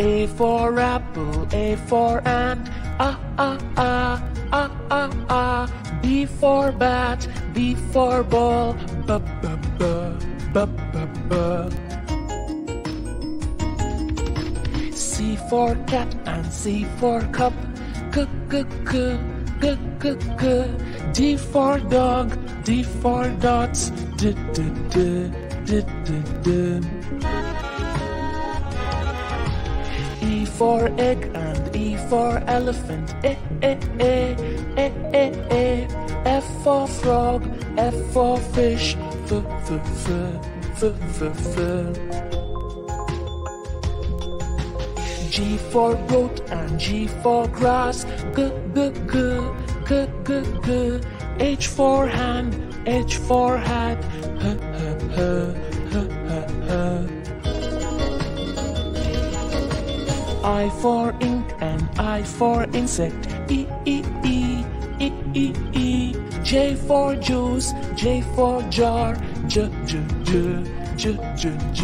A for apple, A for ant, ah ah ah, ah ah ah. B for bat, B for ball, b b b, b b b. C for cat and C for cup, c c c, c c c. D for dog, D for dots, d d d, d d d. E for egg and E for elephant. E e e e e e. F for frog, F for fish. F f f f f f. G for goat and G for grass. G g g g g g. H for hand, H for hat. H h h I for ink and I for insect. E E E E E E. J for juice, J for jar. J J J J J J.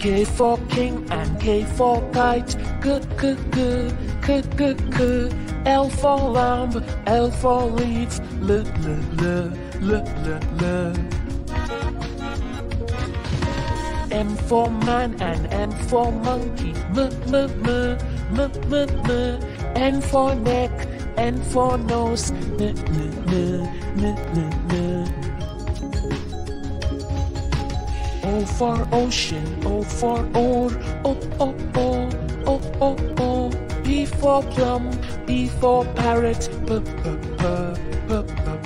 K for king and K for kite. G G G G G G. L for lamb, L for leaf. L L L L L. M for man and N for monkey. M m m m m m. N for neck, N for nose. N n n n n n. O for ocean, O for ore. O o o o o o. P for plum, P for parrot. P p p p p p.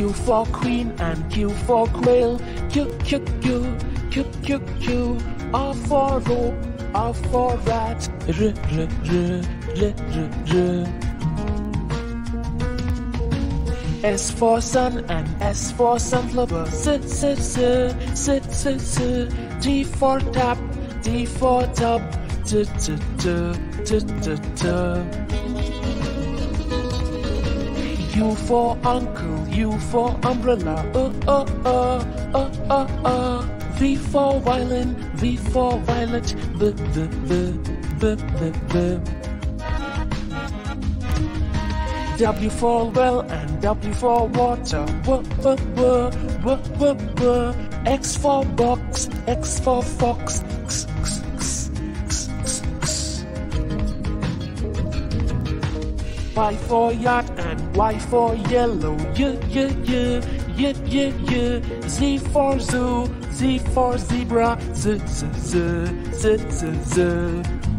Q for queen and Q for quail. Q Q Q Q Q Q. R for rope, R for rat. R R R R R R. S for sun and S for sunflower. S S S S S S. T for tap, T for tub. T T T T T T. U for uncle, U for umbrella. Uh uh uh uh uh uh. V for violin, V for violet. V V V V V V. W for well and W for water. W W W W W W. X for box, X for fox. X X Y for yacht and Y for yellow. Y y y y y y. Z for zoo, Z for zebra. Z z z z z z.